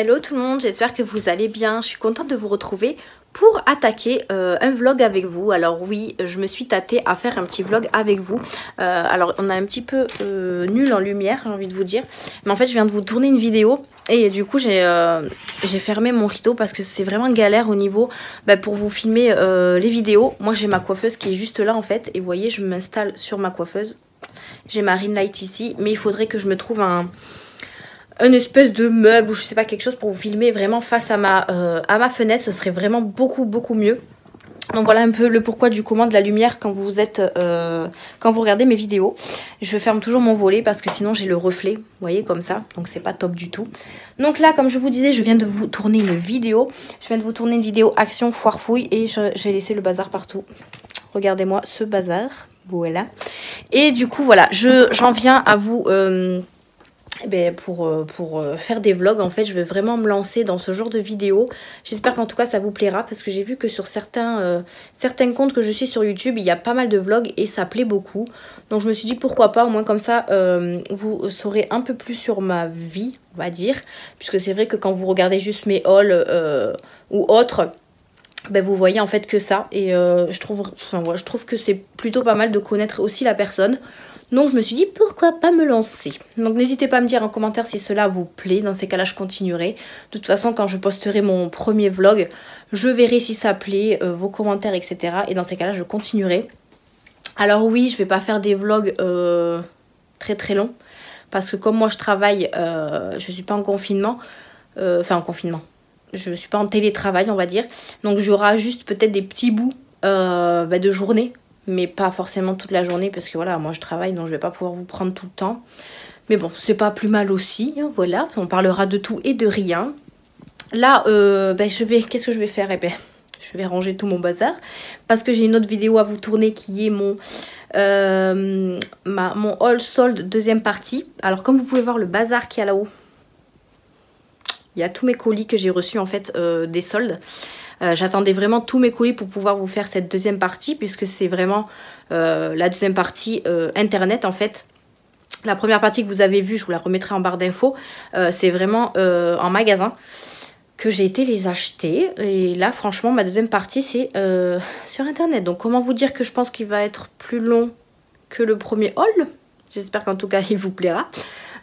Hello tout le monde, j'espère que vous allez bien. Je suis contente de vous retrouver pour attaquer euh, un vlog avec vous. Alors oui, je me suis tâtée à faire un petit vlog avec vous. Euh, alors on a un petit peu euh, nul en lumière, j'ai envie de vous dire. Mais en fait, je viens de vous tourner une vidéo. Et du coup, j'ai fermé mon rideau parce que c'est vraiment galère au niveau bah, pour vous filmer les vidéos. Moi, j'ai ma coiffeuse qui est juste là en fait. Et vous voyez, je m'installe sur ma coiffeuse. J'ai ma ring light ici. Mais il faudrait que je me trouve un une espèce de meuble ou je sais pas quelque chose pour vous filmer vraiment face à ma, euh, à ma fenêtre ce serait vraiment beaucoup beaucoup mieux donc voilà un peu le pourquoi du comment de la lumière quand vous êtes euh, quand vous regardez mes vidéos. Je ferme toujours mon volet parce que sinon j'ai le reflet, vous voyez comme ça, donc c'est pas top du tout. Donc là comme je vous disais je viens de vous tourner une vidéo, je viens de vous tourner une vidéo action foire fouille et j'ai laissé le bazar partout. Regardez-moi ce bazar, voilà. Et du coup voilà, j'en viens à vous... Euh, eh ben pour, euh, pour euh, faire des vlogs en fait je veux vraiment me lancer dans ce genre de vidéos j'espère qu'en tout cas ça vous plaira parce que j'ai vu que sur certains, euh, certains comptes que je suis sur YouTube il y a pas mal de vlogs et ça plaît beaucoup. Donc je me suis dit pourquoi pas au moins comme ça vous saurez un peu plus sur ma vie on va dire. Puisque c'est vrai que quand vous regardez juste mes hauls ou autres ben vous voyez en fait que ça. Et je, trouve, enfin, je trouve que c'est plutôt pas mal de connaître aussi la personne donc je me suis dit pourquoi pas me lancer. Donc n'hésitez pas à me dire en commentaire si cela vous plaît. Dans ces cas-là, je continuerai. De toute façon, quand je posterai mon premier vlog, je verrai si ça plaît, euh, vos commentaires, etc. Et dans ces cas-là, je continuerai. Alors oui, je vais pas faire des vlogs euh, très très longs. Parce que comme moi je travaille, euh, je suis pas en confinement. Enfin en confinement. Je suis pas en télétravail, on va dire. Donc j'aurai juste peut-être des petits bouts bah, de journée mais pas forcément toute la journée parce que voilà, moi je travaille donc je vais pas pouvoir vous prendre tout le temps. Mais bon, c'est pas plus mal aussi, hein, voilà, on parlera de tout et de rien. Là, euh, ben, je vais, qu'est-ce que je vais faire? Eh ben, je vais ranger tout mon bazar parce que j'ai une autre vidéo à vous tourner qui est mon euh, ma, mon haul sold deuxième partie. Alors comme vous pouvez voir le bazar qui est là-haut, il y a tous mes colis que j'ai reçus en fait euh, des soldes. Euh, j'attendais vraiment tous mes colis pour pouvoir vous faire cette deuxième partie puisque c'est vraiment euh, la deuxième partie euh, internet en fait. La première partie que vous avez vue, je vous la remettrai en barre d'infos, c'est vraiment en magasin que j'ai été les acheter. Et là, franchement, ma deuxième partie, c'est sur Internet. Donc, comment vous dire que je pense qu'il va être plus long que le premier haul? J'espère qu'en tout cas, il vous plaira.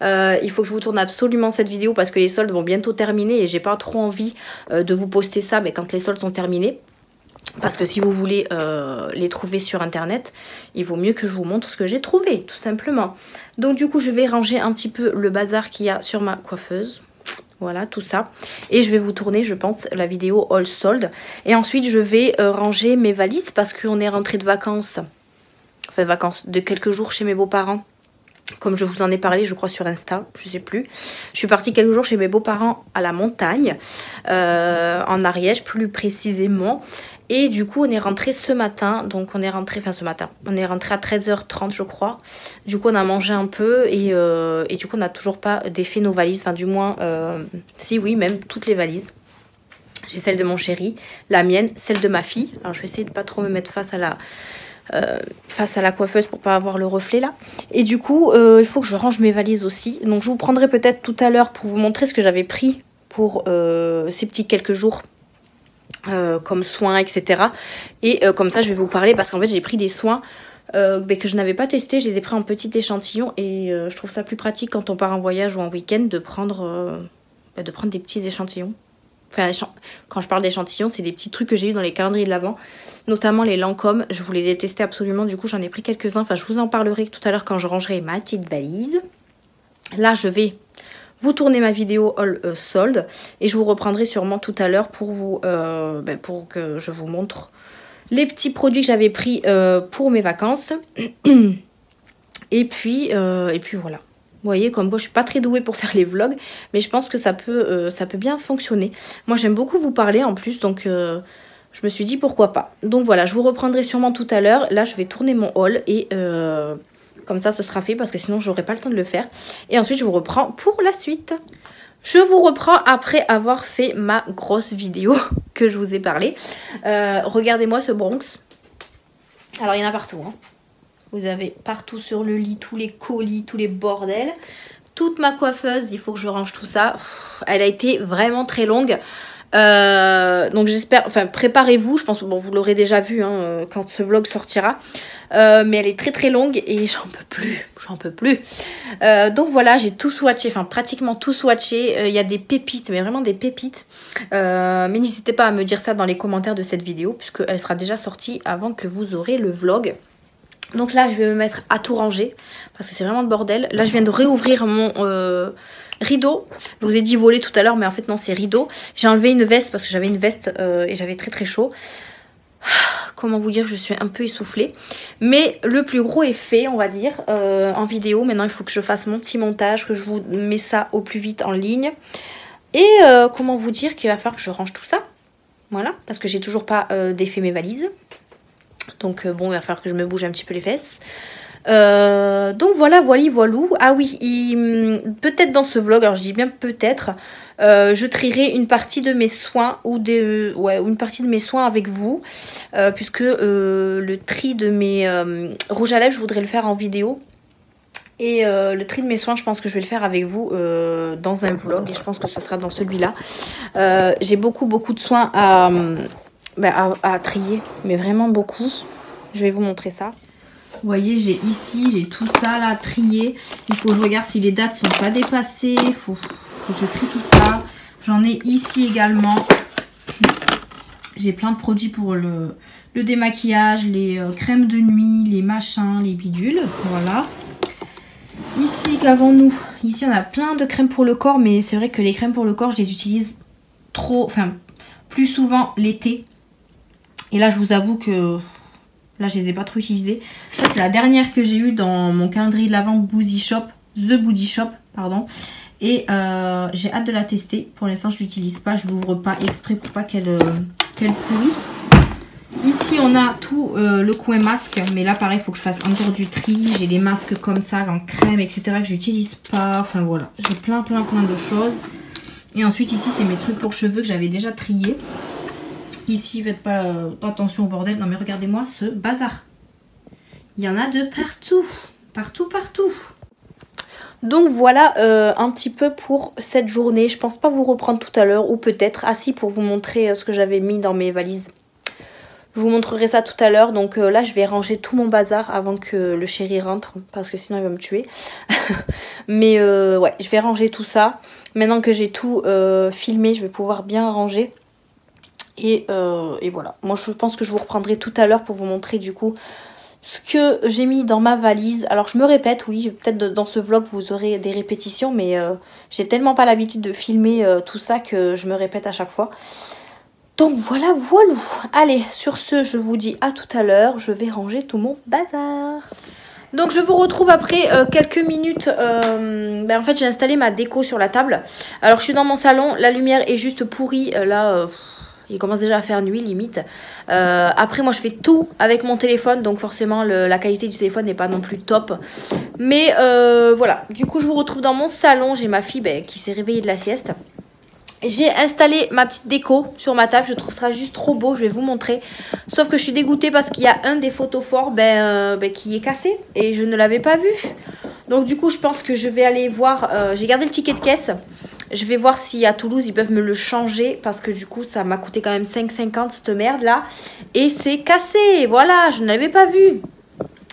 Euh, il faut que je vous tourne absolument cette vidéo parce que les soldes vont bientôt terminer et j'ai pas trop envie euh, de vous poster ça mais quand les soldes sont terminés. Parce que si vous voulez euh, les trouver sur internet, il vaut mieux que je vous montre ce que j'ai trouvé, tout simplement. Donc du coup, je vais ranger un petit peu le bazar qu'il y a sur ma coiffeuse. Voilà, tout ça. Et je vais vous tourner, je pense, la vidéo All Sold. Et ensuite, je vais ranger mes valises parce qu'on est rentré de vacances. Enfin, vacances, de quelques jours chez mes beaux-parents comme je vous en ai parlé, je crois, sur Insta, je sais plus. Je suis partie quelques jours chez mes beaux-parents à la montagne, euh, en Ariège plus précisément. Et du coup, on est rentré ce matin. Donc, on est rentré, enfin ce matin, on est rentré à 13h30, je crois. Du coup, on a mangé un peu et, euh, et du coup, on n'a toujours pas défait nos valises. Enfin, du moins, euh, si, oui, même toutes les valises. J'ai celle de mon chéri, la mienne, celle de ma fille. Alors, je vais essayer de pas trop me mettre face à la, euh, face à la coiffeuse pour pas avoir le reflet là. Et du coup, euh, il faut que je range mes valises aussi. Donc je vous prendrai peut-être tout à l'heure pour vous montrer ce que j'avais pris pour euh, ces petits quelques jours. comme soins, etc. Et comme ça, je vais vous parler parce qu'en fait, j'ai pris des soins que je n'avais pas testé. Je les ai pris en petit échantillon et je trouve ça plus pratique quand on part en voyage ou en week-end de prendre, de prendre des petits échantillons. Enfin, quand je parle d'échantillons, c'est des petits trucs que j'ai eu dans les calendriers de l'avant notamment les Lancôme. Je voulais les tester absolument, du coup j'en ai pris quelques-uns. Enfin, je vous en parlerai tout à l'heure quand je rangerai ma petite valise. Là, je vais vous tourner ma vidéo all euh, sold et je vous reprendrai sûrement tout à l'heure pour vous euh, ben, pour que je vous montre les petits produits que j'avais pris euh, pour mes vacances. et puis, et puis voilà. Vous voyez, comme moi, je suis pas très douée pour faire les vlogs, mais je pense que ça peut, ça peut bien fonctionner. Moi, j'aime beaucoup vous parler en plus, donc je me suis dit pourquoi pas. Donc voilà, je vous reprendrai sûrement tout à l'heure. Là, je vais tourner mon haul et euh, comme ça, ce sera fait parce que sinon, j'aurai pas le temps de le faire. Et ensuite, je vous reprends pour la suite. Je vous reprends après avoir fait ma grosse vidéo que je vous ai parlé. Euh, regardez-moi ce Bronx. Alors, il y en a partout. Hein. Vous avez partout sur le lit tous les colis, tous les bordels. toute ma coiffeuse. Il faut que je range tout ça. elle a été vraiment très longue. Euh, donc j'espère, enfin préparez-vous, je pense, bon vous l'aurez déjà vu hein, euh, quand ce vlog sortira. Euh, mais elle est très très longue et j'en peux plus, j'en peux plus. donc voilà, j'ai tout swatché, enfin pratiquement tout swatché. Il y a des pépites, mais vraiment des pépites. mais n'hésitez pas à me dire ça dans les commentaires de cette vidéo, puisqu'elle sera déjà sortie avant que vous aurez le vlog. Donc là, je vais me mettre à tout ranger, parce que c'est vraiment le bordel. Là, je viens de réouvrir mon rideau. Je vous ai dit voler tout à l'heure, mais en fait non, c'est rideau. J'ai enlevé une veste parce que j'avais une veste euh, et j'avais très très chaud. Comment vous dire, je suis un peu essoufflée. Mais le plus gros est fait, on va dire, euh, en vidéo. Maintenant, il faut que je fasse mon petit montage, que je vous mets ça au plus vite en ligne. Et euh, comment vous dire qu'il va falloir que je range tout ça. Voilà, parce que j'ai toujours pas défait mes valises. Donc bon, il va falloir que je me bouge un petit peu les fesses. Euh, donc voilà, voilà, voilou. Ah oui, peut-être dans ce vlog, alors je dis bien peut-être, euh, je trierai une partie de mes soins ou ouais, une partie de mes soins avec vous, euh, puisque le tri de mes rouges à lèvres, je voudrais le faire en vidéo. Et le tri de mes soins, je pense que je vais le faire avec vous dans un vlog. Et je pense que ce sera dans celui-là. J'ai beaucoup, beaucoup de soins bah, à trier. Mais vraiment beaucoup. Je vais vous montrer ça. Vous voyez, j'ai ici, j'ai tout ça là trié. Il faut que je regarde si les dates sont pas dépassées. Il faut, que je trie tout ça. J'en ai ici également. J'ai plein de produits pour le, démaquillage, les euh, crèmes de nuit, les machins, les bidules. Voilà. Ici, qu'avons-nous Ici, on a plein de crèmes pour le corps, mais c'est vrai que les crèmes pour le corps, je les utilise trop, enfin, plus souvent l'été. Et là, je vous avoue que Là, je les ai pas trop utilisées. Ça, c'est la dernière que j'ai eue dans mon calendrier de l'avant Boozy Shop. The Booty Shop, pardon. Et euh, j'ai hâte de la tester. Pour l'instant, je l'utilise pas. Je l'ouvre pas exprès pour pas qu'elle euh, pourrisse. Ici, on a tout euh, le coin masque. Mais là, pareil, il faut que je fasse encore du tri. J'ai des masques comme ça, en crème, etc. que j'utilise pas. Enfin, voilà. J'ai plein, plein, plein de choses. Et ensuite, ici, c'est mes trucs pour cheveux que j'avais déjà triés. Ici, faites pas euh, attention au bordel. Non mais regardez-moi ce bazar. Il y en a de partout. Partout, partout. Donc voilà euh, un petit peu pour cette journée. Je pense pas vous reprendre tout à l'heure ou peut-être assis pour vous montrer euh, ce que j'avais mis dans mes valises. Je vous montrerai ça tout à l'heure. Donc là, je vais ranger tout mon bazar avant que le chéri rentre parce que sinon il va me tuer. Mais ouais, je vais ranger tout ça. Maintenant que j'ai tout filmé, je vais pouvoir bien ranger. Euh, et, voilà. Moi, je pense que je vous reprendrai tout à l'heure pour vous montrer du coup ce que j'ai mis dans ma valise. Alors, je me répète, oui, peut-être dans ce vlog, vous aurez des répétitions, mais euh, j'ai tellement pas l'habitude de filmer euh, tout ça que je me répète à chaque fois. Donc voilà, voilà. Allez, sur ce, je vous dis à tout à l'heure. Je vais ranger tout mon bazar. Donc je vous retrouve après quelques minutes. Ben, en fait, j'ai installé ma déco sur la table. Alors, je suis dans mon salon. La lumière est juste pourrie. là... Il commence déjà à faire nuit limite. Euh, après moi je fais tout avec mon téléphone donc forcément la qualité du téléphone n'est pas non plus top. Mais euh, voilà, du coup je vous retrouve dans mon salon. J'ai ma fille ben, qui s'est réveillée de la sieste. J'ai installé ma petite déco sur ma table, je trouve ça juste trop beau, je vais vous montrer. Sauf que je suis dégoûtée parce qu'il y a un des photos forts ben, euh, ben, qui est cassé et je ne l'avais pas vu. Donc du coup je pense que je vais aller voir, j'ai gardé le ticket de caisse. Je vais voir si à Toulouse ils peuvent me le changer parce que du coup ça m'a coûté quand même 5,50 cette merde là. Et c'est cassé, voilà, je ne l'avais pas vu.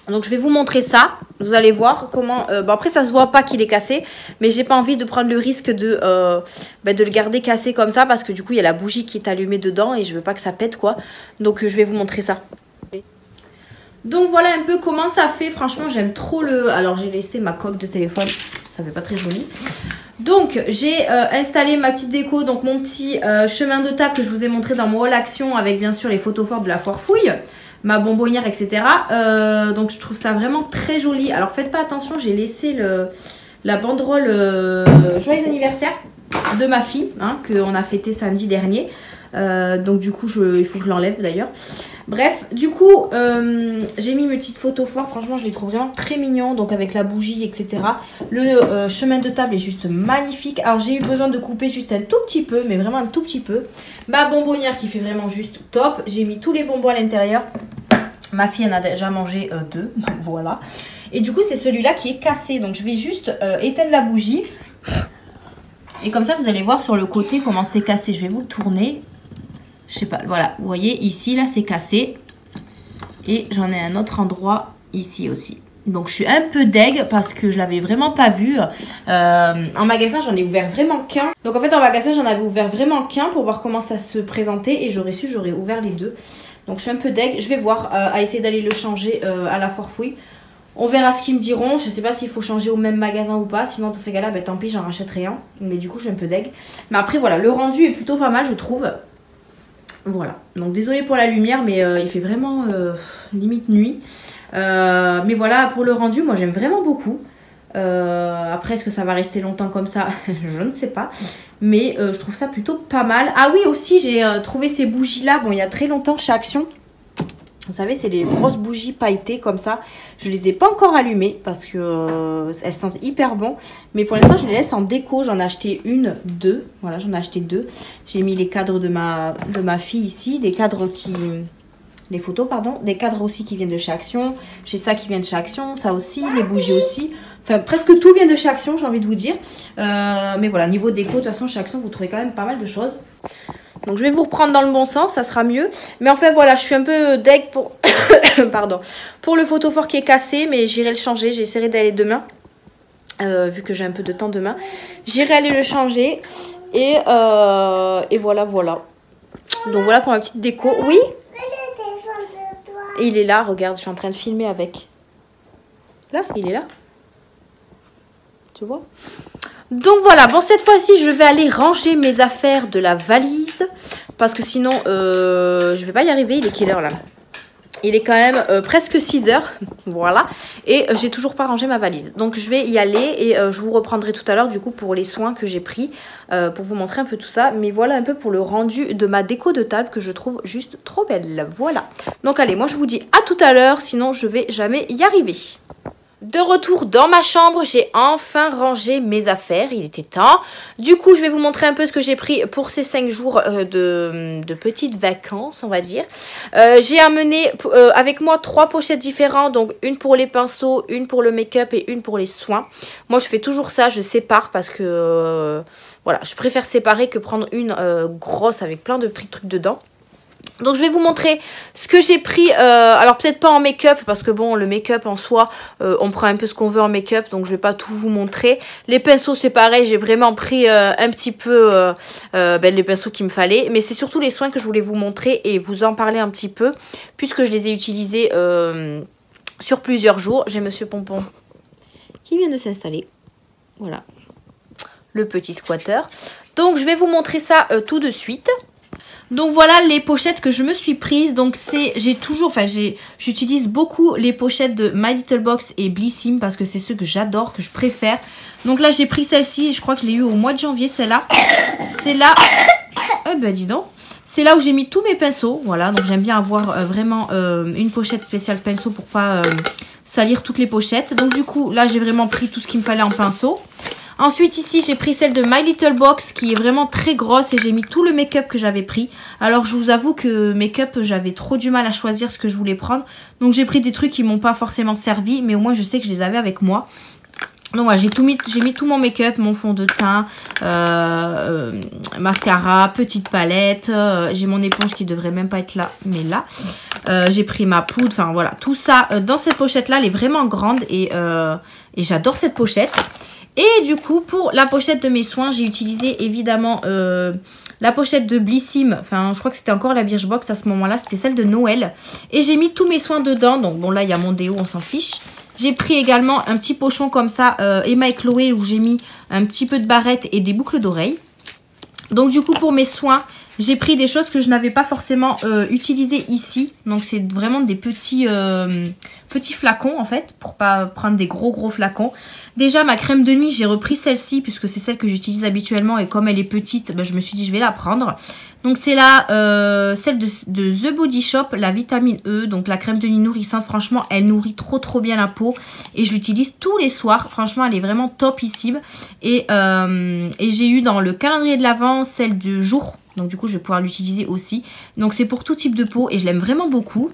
Donc je vais vous montrer ça. Vous allez voir comment... Euh, bon après ça se voit pas qu'il est cassé. Mais j'ai pas envie de prendre le risque de, euh, bah, de le garder cassé comme ça. Parce que du coup il y a la bougie qui est allumée dedans. Et je veux pas que ça pète quoi. Donc euh, je vais vous montrer ça. Donc voilà un peu comment ça fait. Franchement j'aime trop le... Alors j'ai laissé ma coque de téléphone. Ça fait pas très joli. Donc j'ai euh, installé ma petite déco, donc mon petit euh, chemin de table que je vous ai montré dans mon haul action avec bien sûr les photos fortes de la foire fouille, ma bonbonnière etc. Euh, donc je trouve ça vraiment très joli. Alors faites pas attention, j'ai laissé la banderole joyeux anniversaire de ma fille, hein, qu'on a fêté samedi dernier. donc du coup il faut que je l'enlève d'ailleurs. Bref, du coup, euh, j'ai mis mes petites photos fortes. Franchement, je les trouve vraiment très mignons. Donc avec la bougie, etc. Le euh, chemin de table est juste magnifique. Alors j'ai eu besoin de couper juste un tout petit peu, mais vraiment un tout petit peu. Ma bonbonnière qui fait vraiment juste top. J'ai mis tous les bonbons à l'intérieur. Ma fille en a déjà mangé euh, deux, voilà. Et du coup, c'est celui-là qui est cassé. Donc, je vais juste éteindre la bougie. Et comme ça, vous allez voir sur le côté comment c'est cassé. Je vais vous le tourner. Je sais pas, voilà. Vous voyez, ici, là, c'est cassé. Et j'en ai un autre endroit ici aussi. Donc je suis un peu deg parce que je l'avais vraiment pas vu. Euh, en magasin j'en ai ouvert vraiment qu'un. Donc en fait en magasin j'en avais ouvert vraiment qu'un pour voir comment ça se présentait. Et j'aurais su j'aurais ouvert les deux. Donc je suis un peu deg. Je vais voir euh, à essayer d'aller le changer euh, à la foire fouille. On verra ce qu'ils me diront. Je sais pas s'il faut changer au même magasin ou pas. Sinon dans ces cas-là, ben, tant pis, j'en rachète rien. Mais du coup je suis un peu deg. Mais après voilà, le rendu est plutôt pas mal je trouve. Voilà. Donc désolé pour la lumière mais il fait vraiment limite nuit. Euh, mais voilà, pour le rendu, moi j'aime vraiment beaucoup. Euh, après, est-ce que ça va rester longtemps comme ça? Je ne sais pas. Mais euh, je trouve ça plutôt pas mal. Ah oui, aussi, j'ai trouvé ces bougies-là, bon, il y a très longtemps chez Action. Vous savez, c'est les grosses bougies pailletées comme ça. Je les ai pas encore allumées parce que elles sentent hyper bon. Mais pour l'instant, je les laisse en déco. J'en ai acheté une, deux. Voilà, j'en ai acheté deux. J'ai mis les cadres de ma, de ma fille ici. Des cadres qui, les photos, pardon. Des cadres aussi qui viennent de chez Action. J'ai ça qui vient de chez Action, ça aussi, les bougies aussi. Enfin, presque tout vient de chez Action, j'ai envie de vous dire. Euh, mais voilà, niveau déco, de toute façon, chez Action, vous trouvez quand même pas mal de choses. Donc je vais vous reprendre dans le bon sens, ça sera mieux. Mais en fait, voilà, je suis un peu deg pour... pardon. Pour le photophore qui est cassé, mais j'irai le changer. J'essaierai d'aller demain. Euh, vu que j'ai un peu de temps demain. J'irai aller le changer. Et, euh, et voilà, voilà. Donc voilà pour ma petite déco. Oui? Il est là, regarde, je suis en train de filmer avec. Là, il est là. Tu vois? Donc voilà, bon cette fois-ci, je vais aller ranger mes affaires de la valise. Parce que sinon, euh, je vais pas y arriver. Il est quelle heure là? Il est quand même euh, presque 6 heures, voilà, et euh, j'ai toujours pas rangé ma valise. Donc je vais y aller et euh, je vous reprendrai tout à l'heure du coup pour les soins que j'ai pris, pour vous montrer un peu tout ça. Mais voilà un peu pour le rendu de ma déco de table que je trouve juste trop belle, voilà. Donc allez, moi je vous dis à tout à l'heure, sinon je vais jamais y arriver. De retour dans ma chambre, j'ai enfin rangé mes affaires, il était temps. Du coup, je vais vous montrer un peu ce que j'ai pris pour ces 5 jours euh, de, petites vacances, on va dire. Euh, j'ai amené euh, avec moi trois pochettes différentes, donc une pour les pinceaux, une pour le make-up et une pour les soins. Moi, je fais toujours ça, je sépare parce que... voilà, je préfère séparer que prendre une grosse avec plein de petits trucs dedans. Donc je vais vous montrer ce que j'ai pris, euh, alors peut-être pas en make-up parce que bon le make-up en soi euh, on prend un peu ce qu'on veut en make-up donc je vais pas tout vous montrer. Les pinceaux c'est pareil j'ai vraiment pris euh, un petit peu ben, les pinceaux qu'il me fallait mais c'est surtout les soins que je voulais vous montrer et vous en parler un petit peu puisque je les ai utilisés sur plusieurs jours. J'ai Monsieur Pompon qui vient de s'installer, voilà le petit squatter. Donc je vais vous montrer ça tout de suite. Donc voilà les pochettes que je me suis prises. Donc c'est, j'ai toujours, enfin j'utilise beaucoup les pochettes de My Little Box et Blissim parce que c'est ceux que j'adore, que je préfère. Donc là j'ai pris celle-ci, je crois que je l'ai eu au mois de janvier celle-là. C'est là, eh ben dis. C'est là où j'ai mis tous mes pinceaux, voilà, donc j'aime bien avoir euh, vraiment euh, une pochette spéciale pinceau pour pas euh, salir toutes les pochettes. Donc du coup, là j'ai vraiment pris tout ce qu'il me fallait en pinceau. Ensuite ici j'ai pris celle de My Little Box qui est vraiment très grosse et j'ai mis tout le make-up que j'avais pris. Alors je vous avoue que make-up j'avais trop du mal à choisir ce que je voulais prendre. Donc j'ai pris des trucs qui m'ont pas forcément servi mais au moins je sais que je les avais avec moi. Donc voilà, j'ai mis, mis tout mon make-up, mon fond de teint, euh, euh, mascara, petite palette. Euh, j'ai mon éponge qui devrait même pas être là, mais là. j'ai pris ma poudre, enfin voilà, tout ça dans cette pochette là, elle est vraiment grande et, et j'adore cette pochette. Et du coup, pour la pochette de mes soins, j'ai utilisé évidemment euh, la pochette de Blissim. Enfin, je crois que c'était encore la Birchbox à ce moment-là. C'était celle de Noël. Et j'ai mis tous mes soins dedans. Donc bon, là, il y a mon déo, on s'en fiche. J'ai pris également un petit pochon comme ça, euh, Emma et Chloé, où j'ai mis un petit peu de barrette et des boucles d'oreilles. Donc du coup, pour mes soins, j'ai pris des choses que je n'avais pas forcément euh, utilisées ici. Donc c'est vraiment des petits, euh, petits flacons en fait, pour pas prendre des gros gros flacons. Déjà ma crème de nuit, j'ai repris celle-ci puisque c'est celle que j'utilise habituellement et comme elle est petite, ben, je me suis dit je vais la prendre. Donc c'est là euh, celle de, The Body Shop, la vitamine E, donc la crème de nuit nourrissante. Franchement, elle nourrit trop trop bien la peau et je l'utilise tous les soirs. Franchement, elle est vraiment topissime. Et, et j'ai eu dans le calendrier de l'Avent celle du jour donc du coup, je vais pouvoir l'utiliser aussi. Donc c'est pour tout type de peau et je l'aime vraiment beaucoup.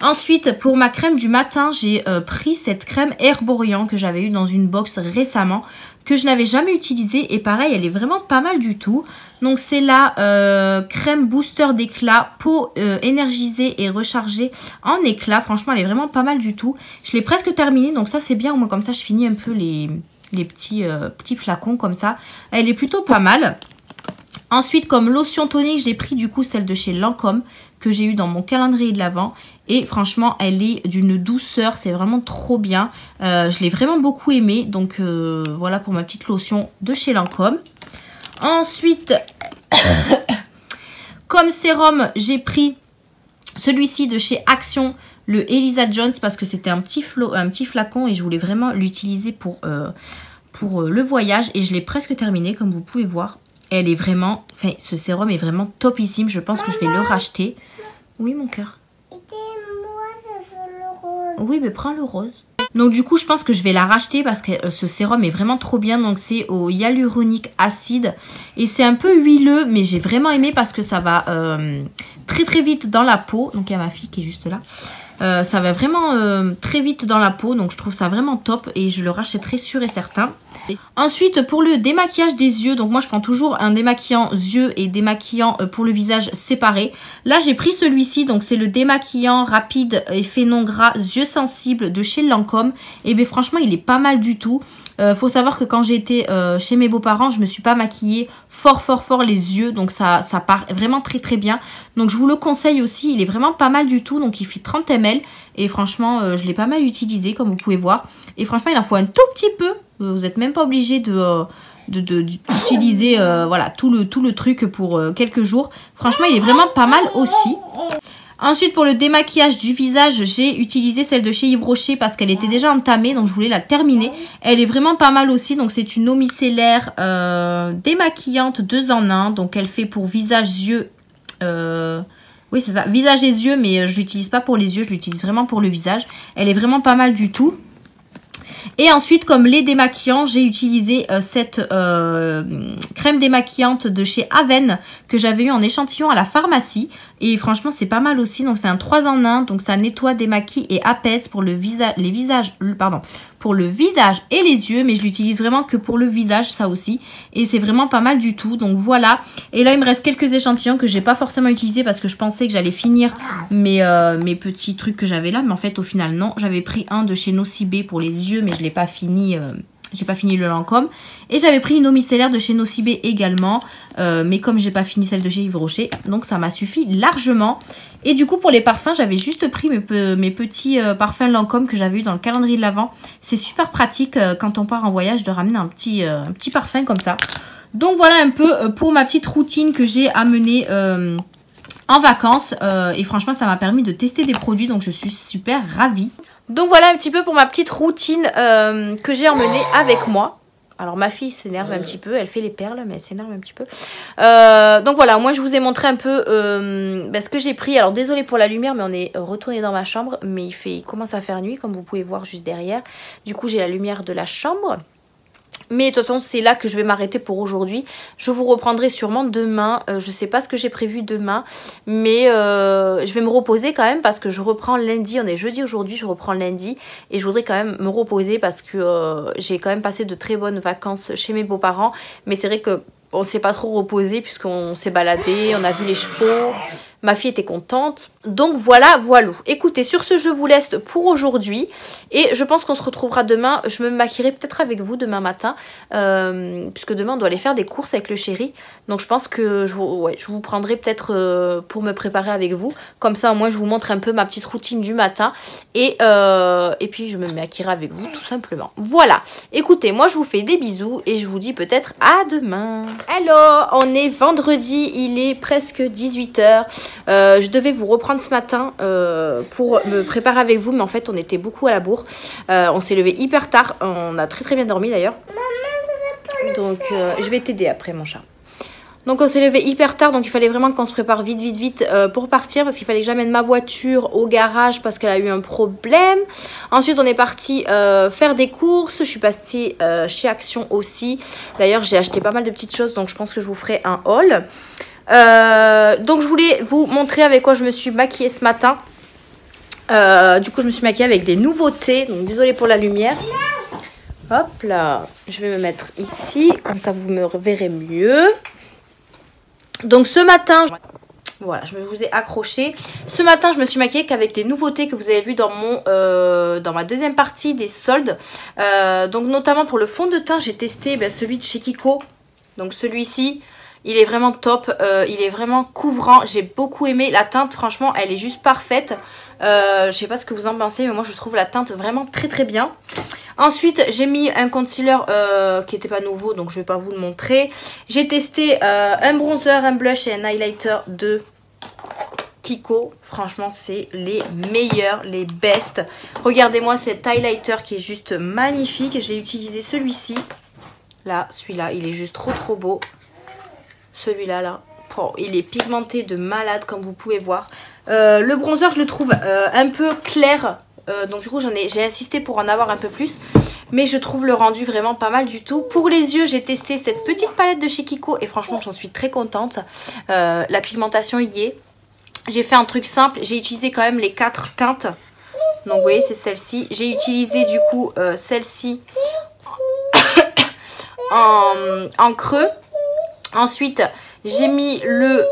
Ensuite, pour ma crème du matin, j'ai euh, pris cette crème Herborian que j'avais eu dans une box récemment, que je n'avais jamais utilisée. Et pareil, elle est vraiment pas mal du tout. Donc c'est la euh, crème booster d'éclat, peau euh, énergisée et rechargée en éclat. Franchement, elle est vraiment pas mal du tout. Je l'ai presque terminée, donc ça c'est bien. Au moins comme ça, je finis un peu les, les petits, petits flacons comme ça. Elle est plutôt pas mal. Ensuite, comme lotion tonique, j'ai pris du coup celle de chez Lancôme que j'ai eu dans mon calendrier de l'Avent. Et franchement, elle est d'une douceur, c'est vraiment trop bien. Euh, je l'ai vraiment beaucoup aimé. Donc euh, voilà pour ma petite lotion de chez Lancôme. Ensuite, comme sérum, j'ai pris celui-ci de chez Action, le Elisa Jones, parce que c'était un, petit un petit flacon et je voulais vraiment l'utiliser pour, euh, pour le voyage. Et je l'ai presque terminé, comme vous pouvez voir. Elle est vraiment, enfin, ce sérum est vraiment topissime. Je pense que je vais le racheter. Oui, mon cœur. Oui, mais prends le rose. Donc du coup, je pense que je vais la racheter parce que euh, ce sérum est vraiment trop bien. Donc c'est au hyaluronique acide. Et c'est un peu huileux, mais j'ai vraiment aimé parce que ça va euh, très très vite dans la peau. Donc il y a ma fille qui est juste là. Euh, ça va vraiment très vite dans la peau. Donc je trouve ça vraiment top et je le rachèterai sûr et certain. Ensuite, pour le démaquillage des yeux, donc moi je prends toujours un démaquillant yeux et démaquillant euh, pour le visage séparé. Là, j'ai pris celui-ci, donc c'est le démaquillant rapide effet non gras yeux sensibles de chez Lancôme. Et bien franchement, il est pas mal du tout. Euh, faut savoir que quand été euh, chez mes beaux-parents, je me suis pas maquillée fort fort fort les yeux. Donc ça, ça part vraiment très très bien. Donc je vous le conseille aussi, il est vraiment pas mal du tout. Donc il fait 30 ml. Et franchement, je l'ai pas mal utilisé comme vous pouvez voir. Et franchement, il en faut un tout petit peu vous n'êtes même pas obligé de euh, d'utiliser euh, voilà tout le tout le truc pour euh, quelques jours. Franchement, il est vraiment pas mal aussi. Ensuite, pour le démaquillage du visage, j'ai utilisé celle de chez Yves Rocher parce qu'elle était déjà entamée, donc je voulais la terminer. Elle est vraiment pas mal aussi, donc c'est une eau micellaire démaquillante 2 en 1. Donc elle fait pour visage, yeux... oui, c'est ça, visage et yeux, mais je l'utilise pas pour les yeux, je l'utilise vraiment pour le visage. Elle est vraiment pas mal du tout. Et ensuite, comme lait démaquillant, j'ai utilisé euh, cette euh, crème démaquillante de chez Aven que j'avais eu en échantillon à la pharmacie. Et franchement, c'est pas mal aussi. Donc, c'est un 3 en 1. Donc, ça nettoie, démaquille et apaise pour le visage, les visages, pardon, pour le visage et les yeux. Mais je l'utilise vraiment que pour le visage, ça aussi. Et c'est vraiment pas mal du tout. Donc, voilà. Et là, il me reste quelques échantillons que j'ai pas forcément utilisés parce que je pensais que j'allais finir mes, euh, mes petits trucs que j'avais là. Mais en fait, au final, non. J'avais pris un de chez Nocibé pour les yeux, mais je l'ai pas fini. Euh, j'ai pas fini le Lancôme. Et j'avais pris une eau de chez Nocibé également. Euh, mais comme j'ai pas fini celle de chez Yves Rocher, donc ça m'a suffi largement. Et du coup, pour les parfums, j'avais juste pris mes, petits euh, parfums Lancôme que j'avais eu dans le calendrier de l'Avent. C'est super pratique euh, quand on part en voyage de ramener un petit, un petit parfum comme ça. Donc voilà un peu pour ma petite routine que j'ai amenée en vacances. et franchement, ça m'a permis de tester des produits, donc je suis super ravie. Donc voilà un petit peu pour ma petite routine que j'ai emmenée avec moi. Alors ma fille s'énerve un petit peu, elle fait les perles, mais elle s'énerve un petit peu. Euh, donc voilà, moi je vous ai montré un peu euh, ben, ce que j'ai pris. Alors désolé pour la lumière, mais on est retourné dans ma chambre. Mais il, fait, il commence à faire nuit, comme vous pouvez voir juste derrière. Du coup j'ai la lumière de la chambre. Mais de toute façon, c'est là que je vais m'arrêter pour aujourd'hui. Je vous reprendrai sûrement demain. Euh, je ne sais pas ce que j'ai prévu demain. Mais euh, je vais me reposer quand même parce que je reprends lundi. On est jeudi aujourd'hui, je reprends lundi. Et je voudrais quand même me reposer parce que euh, j'ai quand même passé de très bonnes vacances chez mes beaux-parents. Mais c'est vrai que on s'est pas trop reposé puisqu'on s'est baladé, on a vu les chevaux. Ma fille était contente. Donc voilà, voilà. Écoutez, sur ce, je vous laisse pour aujourd'hui. Et je pense qu'on se retrouvera demain. Je me maquillerai peut-être avec vous demain matin. Euh, puisque demain, on doit aller faire des courses avec le chéri. Donc je pense que je vous, je vous prendrai peut-être euh, pour me préparer avec vous. Comme ça, au moins, je vous montre un peu ma petite routine du matin. Et, euh, et puis, je me maquillerai avec vous, tout simplement. Voilà. Écoutez, moi, je vous fais des bisous. Et je vous dis peut-être à demain. Hello On est vendredi. Il est presque 18h. Euh, je devais vous reprendre ce matin euh, pour me préparer avec vous, mais en fait on était beaucoup à la bourre. Euh, on s'est levé hyper tard, on a très très bien dormi d'ailleurs. Donc je vais t'aider après mon chat. Donc on s'est levé hyper tard, donc il fallait vraiment qu'on se prépare vite, vite, vite pour partir parce qu'il fallait que j'amène ma voiture au garage parce qu'elle a eu un problème. Ensuite on est parti faire des courses, je suis passée chez Action aussi. D'ailleurs j'ai acheté pas mal de petites choses, donc je pense que je vous ferai un haul. Euh, donc je voulais vous montrer avec quoi je me suis maquillée ce matin. Euh, du coup, je me suis maquillée avec des nouveautés. Donc, désolée pour la lumière. Hop là. Je vais me mettre ici. Comme ça, vous me verrez mieux. Donc, ce matin... Voilà, je vous ai accroché. Ce matin, je me suis maquillée qu'avec des nouveautés que vous avez vues dans, mon, euh, dans ma deuxième partie des soldes. Donc, notamment pour le fond de teint, j'ai testé ben, celui de chez Kiko. Donc, celui-ci, il est vraiment top. il est vraiment couvrant. J'ai beaucoup aimé. La teinte, franchement, elle est juste parfaite. Euh, je sais pas ce que vous en pensez, mais moi je trouve la teinte vraiment très très bien. Ensuite, j'ai mis un concealer euh, qui n'était pas nouveau, donc je vais pas vous le montrer. J'ai testé euh, un bronzer, un blush et un highlighter de Kiko. Franchement, c'est les meilleurs, les best. Regardez-moi cet highlighter qui est juste magnifique. J'ai utilisé celui-ci. Là, celui-là, il est juste trop trop beau. Celui-là, là. il est pigmenté de malade, comme vous pouvez voir. Euh, le bronzer, je le trouve euh, un peu clair. Euh, donc du coup, j'ai insisté pour en avoir un peu plus. Mais je trouve le rendu vraiment pas mal du tout. Pour les yeux, j'ai testé cette petite palette de chez Kiko. Et franchement, j'en suis très contente. la pigmentation y est. J'ai fait un truc simple. J'ai utilisé quand même les quatre teintes. Donc vous voyez, c'est celle-ci. J'ai utilisé du coup celle-ci en, en creux. Ensuite, j'ai mis le...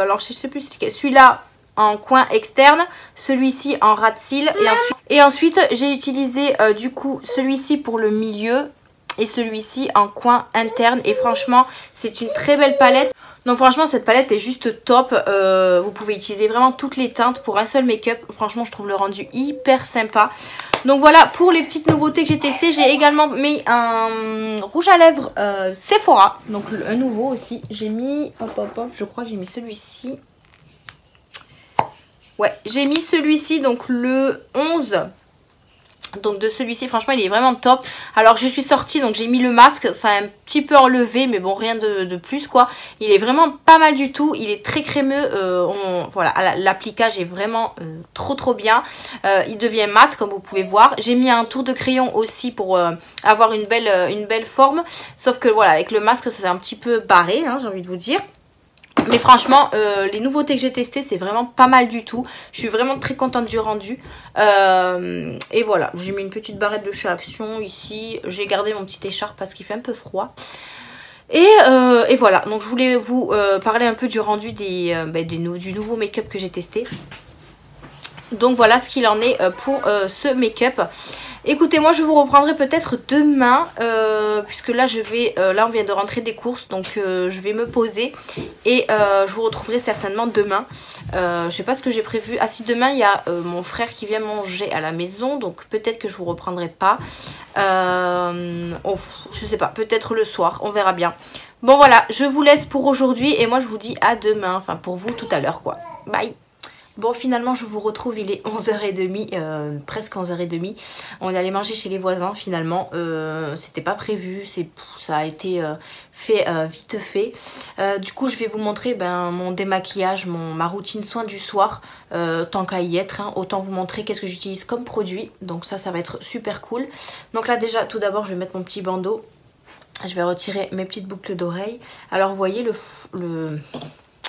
alors, je sais plus celui-là en coin externe, celui-ci en ras de cils et ensuite, et ensuite j'ai utilisé euh, du coup celui-ci pour le milieu et celui-ci en coin interne et franchement c'est une très belle palette. Donc franchement cette palette est juste top, euh, vous pouvez utiliser vraiment toutes les teintes pour un seul make-up, franchement je trouve le rendu hyper sympa. Donc voilà pour les petites nouveautés que j'ai testées, j'ai également mis un rouge à lèvres euh, Sephora, donc un nouveau aussi, j'ai mis, hop hop hop, je crois que j'ai mis celui-ci, Ouais, j'ai mis celui-ci, donc le 11. Donc de celui-ci, franchement, il est vraiment top. Alors je suis sortie, donc j'ai mis le masque. Ça a un petit peu enlevé, mais bon, rien de, plus, quoi. Il est vraiment pas mal du tout. Il est très crémeux. Euh, voilà, l'applicage est vraiment euh, trop, trop bien. Euh, il devient mat, comme vous pouvez voir. J'ai mis un tour de crayon aussi pour avoir une belle, une belle forme. Sauf que voilà, avec le masque, ça s'est un petit peu barré, hein, j'ai envie de vous dire. Mais franchement, euh, les nouveautés que j'ai testées, c'est vraiment pas mal du tout. Je suis vraiment très contente du rendu. Euh, et voilà, j'ai mis une petite barrette de chez Action ici. J'ai gardé mon petit écharpe parce qu'il fait un peu froid. Et, euh, voilà, donc je voulais vous parler un peu du rendu bah, du nouveau make-up que j'ai testé. Donc voilà ce qu'il en est pour ce make-up. Écoutez, moi je vous reprendrai peut-être demain, euh, puisque là je vais, euh, là on vient de rentrer des courses, donc euh, je vais me poser et je vous retrouverai certainement demain. je sais pas ce que j'ai prévu. Ah si demain il y a mon frère qui vient manger à la maison, donc peut-être que je vous reprendrai pas. Oh, je sais pas, peut-être le soir, on verra bien. Bon voilà, je vous laisse pour aujourd'hui et moi je vous dis à demain, enfin pour vous tout à l'heure quoi. Bye Bon finalement je vous retrouve, il est 11h30, euh, presque 11h30. On est allé manger chez les voisins finalement, euh, c'était pas prévu, ça a été euh, fait vite fait. du coup je vais vous montrer ben, mon démaquillage, ma routine soin du soir, tant qu'à y être. Hein. autant vous montrer qu'est-ce que j'utilise comme produit, donc ça ça va être super cool. Donc là déjà tout d'abord je vais mettre mon petit bandeau, je vais retirer mes petites boucles d'oreilles. Alors vous voyez le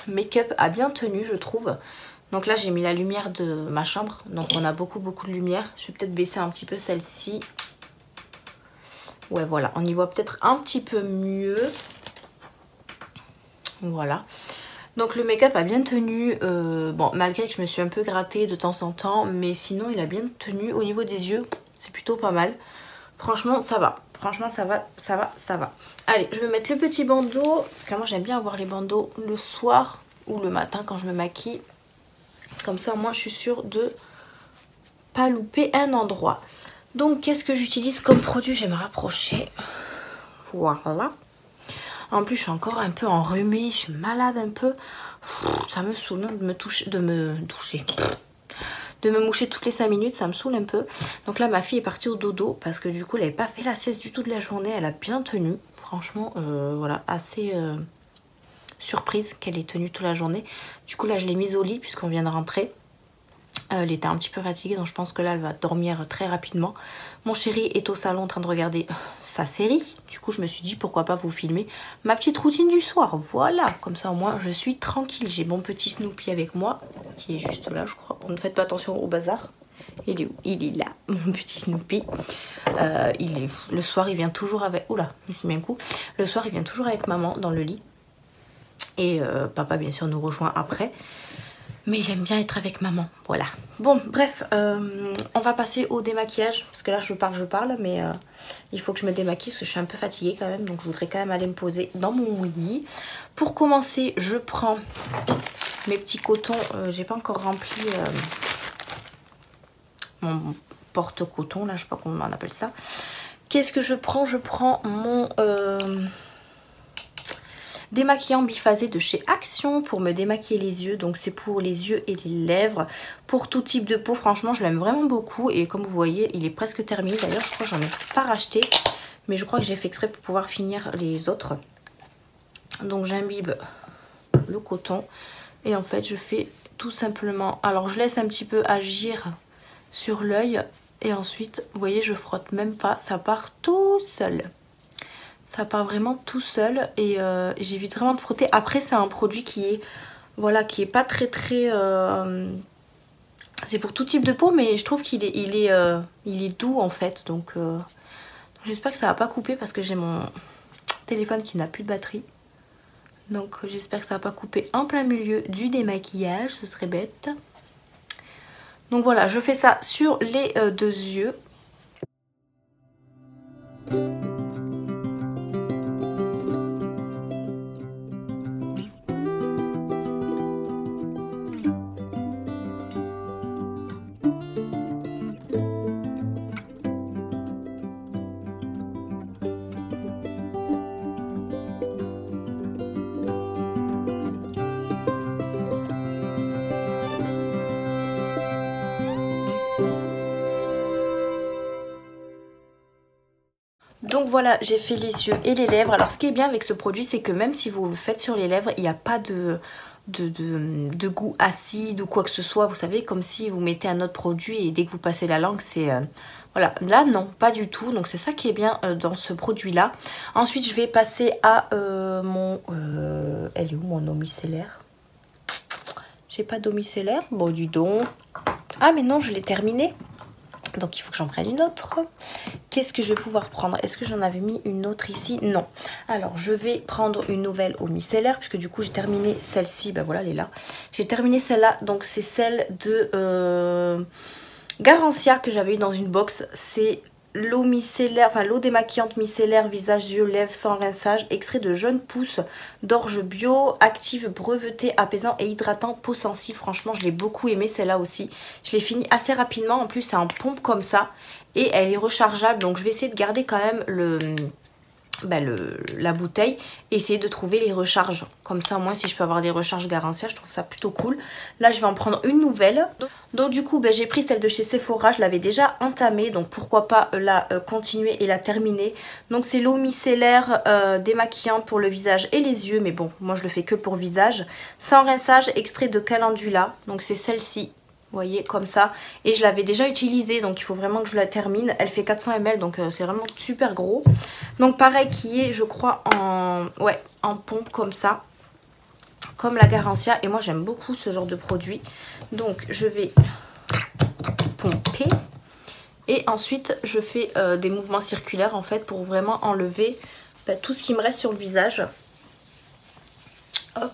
make-up a bien tenu je trouve. Donc là j'ai mis la lumière de ma chambre. Donc on a beaucoup beaucoup de lumière. Je vais peut-être baisser un petit peu celle-ci. Ouais voilà, on y voit peut-être un petit peu mieux. Voilà. Donc le make-up a bien tenu, euh, bon malgré que je me suis un peu grattée de temps en temps, mais sinon il a bien tenu au niveau des yeux, c'est plutôt pas mal. Franchement ça va, franchement ça va, ça va, ça va. Allez, je vais mettre le petit bandeau, parce que moi j'aime bien avoir les bandeaux le soir ou le matin quand je me maquille. Comme ça, moi, je suis sûre de pas louper un endroit. Donc, qu'est-ce que j'utilise comme produit? Je vais me rapprocher. Voilà. En plus, je suis encore un peu enrhumée. Je suis malade un peu. Ça me saoule de me toucher, de me. De me moucher toutes les 5 minutes, ça me saoule un peu. Donc là, ma fille est partie au dodo parce que du coup, elle n'avait pas fait la sieste du tout de la journée. Elle a bien tenu. Franchement, euh, voilà, assez... Euh, surprise qu'elle est tenue toute la journée. Du coup là je l'ai mise au lit puisqu'on vient de rentrer. Euh, elle était un petit peu fatiguée donc je pense que là elle va dormir très rapidement. Mon chéri est au salon en train de regarder sa série. Du coup je me suis dit pourquoi pas vous filmer ma petite routine du soir. Voilà, comme ça au moins je suis tranquille. J'ai mon petit Snoopy avec moi qui est juste là je crois. Ne faites pas attention au bazar. Il est où? Il est là, mon petit Snoopy. Euh, il est, le soir, il vient toujours avec... Oula, je me suis mis un coup. Le soir, il vient toujours avec maman dans le lit. Et euh, papa, bien sûr, nous rejoint après. Mais il aime bien être avec maman, voilà. Bon, bref, euh, on va passer au démaquillage. Parce que là, je parle, je parle, mais il faut que je me démaquille parce que je suis un peu fatiguée quand même. Donc, je voudrais quand même aller me poser dans mon lit. Pour commencer, je prends mes petits cotons. J'ai pas encore rempli mon porte-coton, là, je sais pas comment on appelle ça. Qu'est-ce que je prends? Je prends mon euh, démaquillant biphasé de chez Action pour me démaquiller les yeux. Donc c'est pour les yeux et les lèvres. Pour tout type de peau, franchement, je l'aime vraiment beaucoup. Et comme vous voyez, il est presque terminé. D'ailleurs, je crois que j'en ai pas racheté. Mais je crois que j'ai fait exprès pour pouvoir finir les autres. Donc j'imbibe le coton. Et en fait, je fais tout simplement... Alors, je laisse un petit peu agir sur l'œil et ensuite vous voyez je frotte même pas ça part tout seul ça part vraiment tout seul et euh, j'évite vraiment de frotter. Après c'est un produit qui est voilà qui est pas très très euh, c'est pour tout type de peau mais je trouve qu'il est il est euh, il est doux en fait. Donc j'espère que ça va pas couper parce que j'ai mon téléphone qui n'a plus de batterie. Donc j'espère que ça va pas couper en plein milieu du démaquillage. Ce serait bête. Donc voilà, je fais ça sur les deux yeux. Voilà, j'ai fait les yeux et les lèvres. Alors ce qui est bien avec ce produit, c'est que même si vous le faites sur les lèvres, il n'y a pas de, goût acide ou quoi que ce soit. Vous savez, comme si vous mettez un autre produit et dès que vous passez la langue, c'est... Euh, voilà, là non, pas du tout. Donc c'est ça qui est bien euh, dans ce produit-là. Ensuite, je vais passer à euh, mon... elle est où mon eau micellaire J'ai pas d'eau micellaire Bon, du don. Ah mais non, je l'ai terminé. Donc il faut que j'en prenne une autre. Qu'est-ce que je vais pouvoir prendre? Est-ce que j'en avais mis une autre ici? Non. Alors je vais prendre une nouvelle au micellaire puisque du coup j'ai terminé celle-ci. Ben voilà, elle est là. J'ai terminé celle-là. Donc c'est celle de euh, Garancia que j'avais eu dans une box. C'est l'eau micellaire, enfin l'eau démaquillante micellaire, visage, yeux, lèvres sans rinçage, extrait de jeunes pousses d'orge bio, active, breveté, apaisant et hydratant, peau sensible. Franchement, je l'ai beaucoup aimé celle-là aussi. Je l'ai fini assez rapidement. En plus, c'est en pompe comme ça et elle est rechargeable. Donc, je vais essayer de garder quand même le bah, la bouteille essayer de trouver les recharges. Comme ça moi si je peux avoir des recharges Garantia je trouve ça plutôt cool. Là je vais en prendre une nouvelle. Donc du coup bah, j'ai pris celle de chez Sephora. Je l'avais déjà entamée donc pourquoi pas la euh, continuer et la terminer. Donc c'est l'eau micellaire euh, démaquillant pour le visage et les yeux. Mais bon moi je le fais que pour visage. Sans rinçage extrait de calendula. Donc c'est celle-ci vous voyez comme ça. Et je l'avais déjà utilisée donc il faut vraiment que je la termine. Elle fait 400 ml donc euh, c'est vraiment super gros. Donc pareil qui est je crois en ouais en pompe comme ça comme la Garantia. Et moi j'aime beaucoup ce genre de produit. Donc je vais pomper. Et ensuite je fais euh, des mouvements circulaires en fait pour vraiment enlever bah, tout ce qui me reste sur le visage. Hop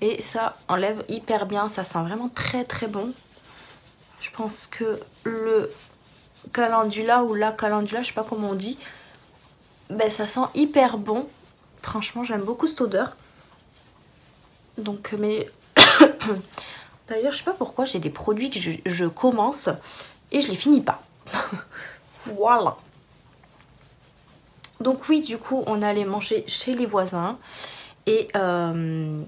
et ça enlève hyper bien, ça sent vraiment très très bon. Je pense que le calendula ou la calendula, je sais pas comment on dit, ben ça sent hyper bon. Franchement, j'aime beaucoup cette odeur. Donc, mais... D'ailleurs, je sais pas pourquoi j'ai des produits que je, commence et je les finis pas. voilà. Donc oui, du coup, on allait manger chez les voisins. Et... Euh,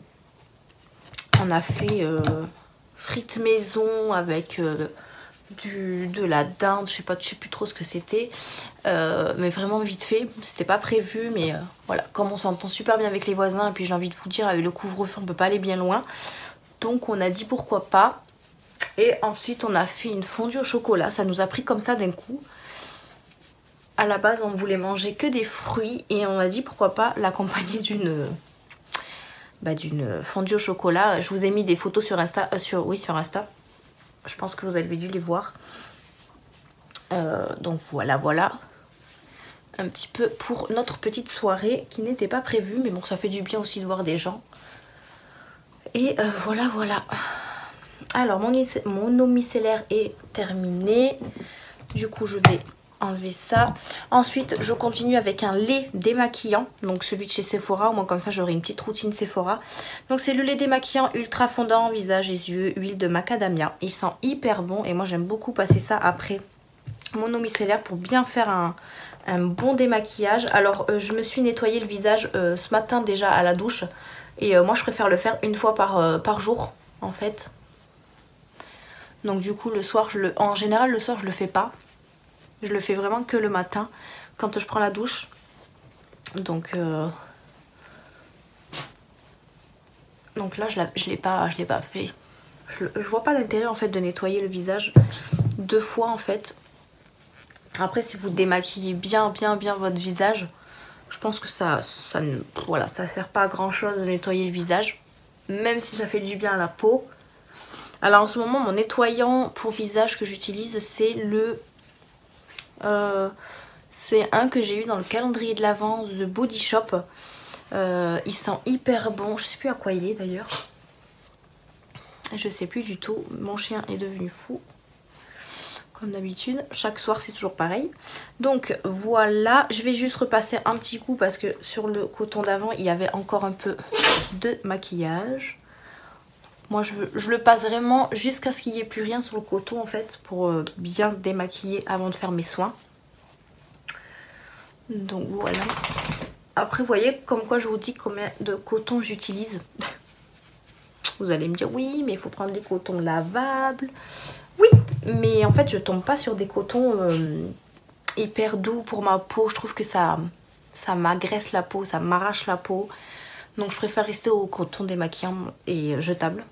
on a fait euh, frites maison avec euh, du, de la dinde, je sais pas, je sais plus trop ce que c'était, euh, mais vraiment vite fait, c'était pas prévu, mais voilà, comme on s'entend super bien avec les voisins, et puis j'ai envie de vous dire, avec le couvre-feu, on peut pas aller bien loin, donc on a dit pourquoi pas, et ensuite on a fait une fondue au chocolat, ça nous a pris comme ça d'un coup, à la base on voulait manger que des fruits, et on a dit pourquoi pas l'accompagner d'une bah, d'une fondue au chocolat. Je vous ai mis des photos sur Insta, euh, oui sur Insta. Je pense que vous avez dû les voir. Euh, donc voilà, voilà. Un petit peu pour notre petite soirée qui n'était pas prévue. Mais bon, ça fait du bien aussi de voir des gens. Et euh, voilà, voilà. Alors, mon, mon eau est terminée. Du coup, je vais enlever ça. Ensuite, je continue avec un lait démaquillant. Donc, celui de chez Sephora. Au moins, comme ça, j'aurai une petite routine Sephora. Donc, c'est le lait démaquillant ultra fondant, visage et yeux, huile de macadamia. Il sent hyper bon. Et moi, j'aime beaucoup passer ça après mon eau micellaire pour bien faire un, bon démaquillage. Alors, euh, je me suis nettoyé le visage euh, ce matin déjà à la douche. Et euh, moi, je préfère le faire une fois par, par jour, en fait. Donc du coup le soir, en général le soir je le fais pas. Je le fais vraiment que le matin quand je prends la douche. Donc euh, donc là je l'ai pas, je l'ai pas fait. Je, vois pas l'intérêt en fait de nettoyer le visage deux fois en fait. Après si vous démaquillez bien bien bien votre visage, je pense que ça ça ne voilà ça sert pas à grand chose de nettoyer le visage, même si ça fait du bien à la peau. Alors en ce moment, mon nettoyant pour visage que j'utilise, c'est le... Euh, c'est un que j'ai eu dans le calendrier de l'Avent, The Body Shop. Euh, il sent hyper bon. Je sais plus à quoi il est d'ailleurs. Je sais plus du tout. Mon chien est devenu fou. Comme d'habitude. Chaque soir, c'est toujours pareil. Donc voilà. Je vais juste repasser un petit coup parce que sur le coton d'avant, il y avait encore un peu de maquillage. Moi, je, le passe vraiment jusqu'à ce qu'il n'y ait plus rien sur le coton, en fait, pour euh, bien se démaquiller avant de faire mes soins. Donc, voilà. Après, vous voyez, comme quoi je vous dis combien de coton j'utilise. Vous allez me dire, oui, mais il faut prendre des cotons lavables. Oui, mais en fait, je tombe pas sur des cotons euh, hyper doux pour ma peau. Je trouve que ça, ça m'agresse la peau, ça m'arrache la peau. Donc je préfère rester au coton démaquillant et jetable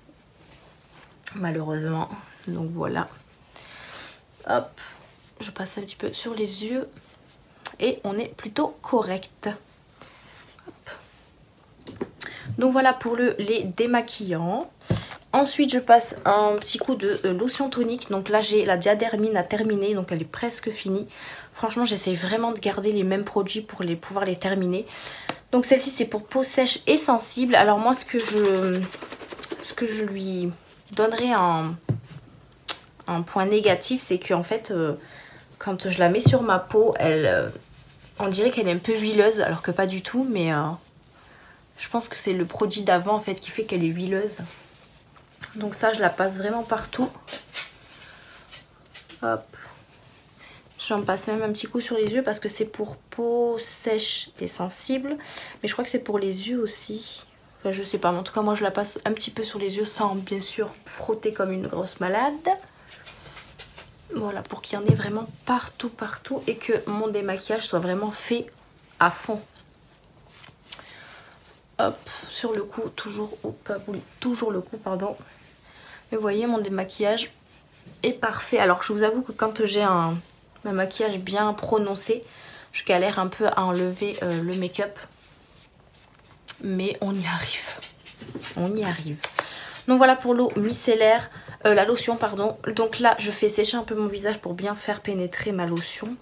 malheureusement. Donc voilà. Hop, je passe un petit peu sur les yeux et on est plutôt correct. Donc voilà pour le lait démaquillant. Ensuite, je passe un petit coup de euh, lotion tonique. Donc là, j'ai la diadermine à terminer, donc elle est presque finie. Franchement, j'essaie vraiment de garder les mêmes produits pour les, pouvoir les terminer. Donc celle-ci, c'est pour peau sèche et sensible. Alors moi, ce que je, ce que je lui donnerait un, point négatif, c'est qu'en fait, euh, quand je la mets sur ma peau, elle, euh, on dirait qu'elle est un peu huileuse, alors que pas du tout, mais euh, je pense que c'est le produit d'avant en fait qui fait qu'elle est huileuse. Donc ça, je la passe vraiment partout. Hop. J'en passe même un petit coup sur les yeux parce que c'est pour peau sèche et sensible. Mais je crois que c'est pour les yeux aussi. Enfin, je sais pas, mais en tout cas, moi, je la passe un petit peu sur les yeux sans, bien sûr, frotter comme une grosse malade. Voilà, pour qu'il y en ait vraiment partout, partout. Et que mon démaquillage soit vraiment fait à fond. Hop, sur le cou, toujours, toujours le coup, pardon. Mais vous voyez, mon démaquillage est parfait. Alors, je vous avoue que quand j'ai un, maquillage bien prononcé, je galère un peu à enlever euh, le make-up mais on y arrive. On y arrive. Donc voilà pour l'eau micellaire, euh, la lotion pardon. Donc là je fais sécher un peu mon visage pour bien faire pénétrer ma lotion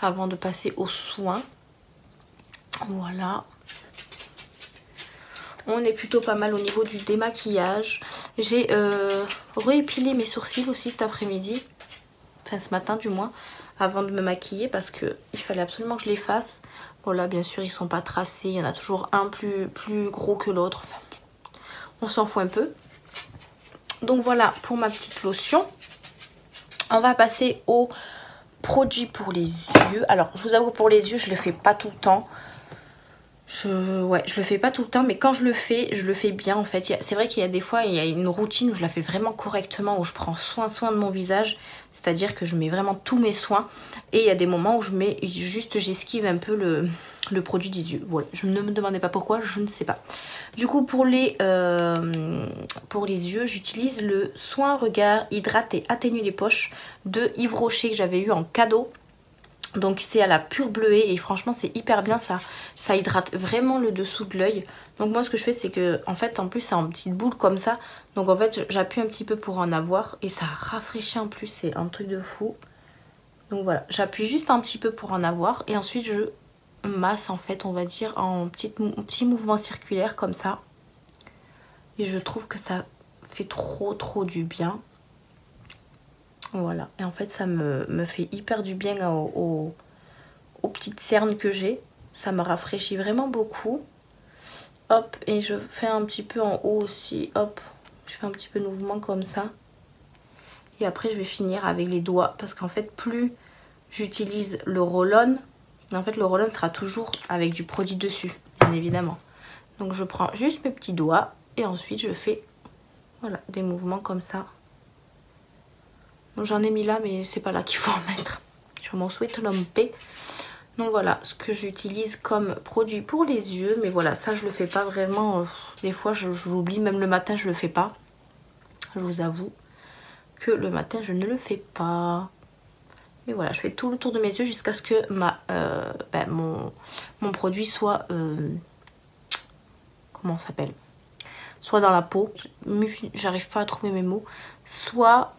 avant de passer aux soins. Voilà. On est plutôt pas mal au niveau du démaquillage. J'ai euh, réépilé mes sourcils aussi cet après-midi. Enfin ce matin du moins. Avant de me maquiller parce qu'il fallait absolument que je les fasse. Voilà, bien sûr, ils sont pas tracés. Il y en a toujours un plus, plus gros que l'autre. on s'en fout un peu. Donc voilà pour ma petite lotion. On va passer au produit pour les yeux. Alors, je vous avoue, pour les yeux, je le fais pas tout le temps. Je, ouais, je le fais pas tout le temps, mais quand je le fais, je le fais bien en fait. C'est vrai qu'il y a des fois, il y a une routine où je la fais vraiment correctement, où je prends soin, soin de mon visage. C'est-à-dire que je mets vraiment tous mes soins. Et il y a des moments où je mets juste, j'esquive un peu le, produit des yeux. Voilà, je ne me demandais pas pourquoi, je ne sais pas. Du coup, pour les, euh, pour les yeux, j'utilise le soin regard hydrate et atténue les poches de Yves Rocher que j'avais eu en cadeau Donc c'est à la pure bleuée et franchement c'est hyper bien, ça, ça hydrate vraiment le dessous de l'œil. Donc moi ce que je fais c'est que en fait en plus c'est en petite boule comme ça. Donc en fait j'appuie un petit peu pour en avoir et ça rafraîchit en plus, c'est un truc de fou. Donc voilà, j'appuie juste un petit peu pour en avoir et ensuite je masse en fait on va dire en petit, petit mouvement circulaire comme ça. Et je trouve que ça fait trop trop du bien. Voilà, et en fait ça me, fait hyper du bien aux, petites cernes que j'ai. Ça me rafraîchit vraiment beaucoup. Hop, et je fais un petit peu en haut aussi. Hop, je fais un petit peu de mouvement comme ça. Et après je vais finir avec les doigts parce qu'en fait plus j'utilise le roll-on, en fait le roll-on sera toujours avec du produit dessus, bien évidemment. Donc je prends juste mes petits doigts et ensuite je fais voilà, des mouvements comme ça. J'en ai mis là, mais c'est pas là qu'il faut en mettre. Sur mon Sweet Lumpé. Donc voilà, ce que j'utilise comme produit pour les yeux. Mais voilà, ça je le fais pas vraiment. Euh, des fois, je, l'oublie. Même le matin, je le fais pas. Je vous avoue que le matin, je ne le fais pas. Mais voilà, je fais tout le tour de mes yeux jusqu'à ce que ma, euh, ben, mon, mon, produit soit... Euh, comment s'appelle? Soit dans la peau. J'arrive pas à trouver mes mots. Soit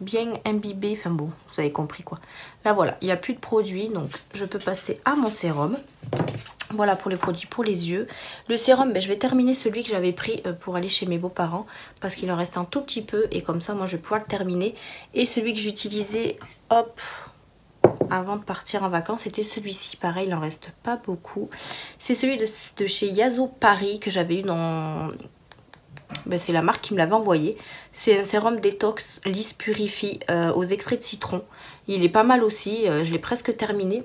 bien imbibé, enfin bon, vous avez compris quoi. Là voilà, il n'y a plus de produit, donc je peux passer à mon sérum. Voilà pour les produits pour les yeux. Le sérum, ben, je vais terminer celui que j'avais pris euh, pour aller chez mes beaux-parents parce qu'il en reste un tout petit peu et comme ça moi je vais pouvoir le terminer. Et celui que j'utilisais, hop, avant de partir en vacances, c'était celui-ci. Pareil, il en reste pas beaucoup. C'est celui de, de chez Yazo Paris que j'avais eu dans ben, c'est la marque qui me l'avait envoyé. C'est un sérum détox lisse purifie euh, aux extraits de citron. Il est pas mal aussi, euh, je l'ai presque terminé.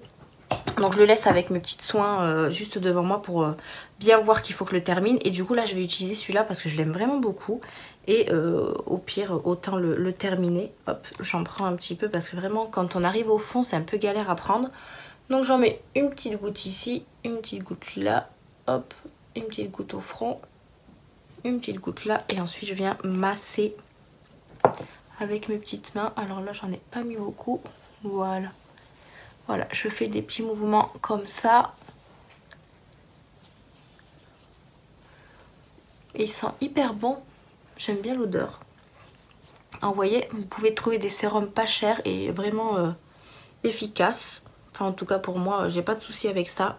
Donc je le laisse avec mes petits soins euh, juste devant moi pour bien voir qu'il faut que je le termine. Et du coup là je vais utiliser celui-là parce que je l'aime vraiment beaucoup. Et au pire autant le, le terminer. Hop, j'en prends un petit peu parce que vraiment quand on arrive au fond c'est un peu galère à prendre. Donc j'en mets une petite goutte ici, une petite goutte là, hop, une petite goutte au front une petite goutte là et ensuite je viens masser avec mes petites mains. Alors là j'en ai pas mis beaucoup. Voilà. Voilà, je fais des petits mouvements comme ça. Et il sent hyper bon. J'aime bien l'odeur. vous voyez, vous pouvez trouver des sérums pas chers et vraiment euh, efficaces. Enfin en tout cas pour moi, j'ai pas de souci avec ça.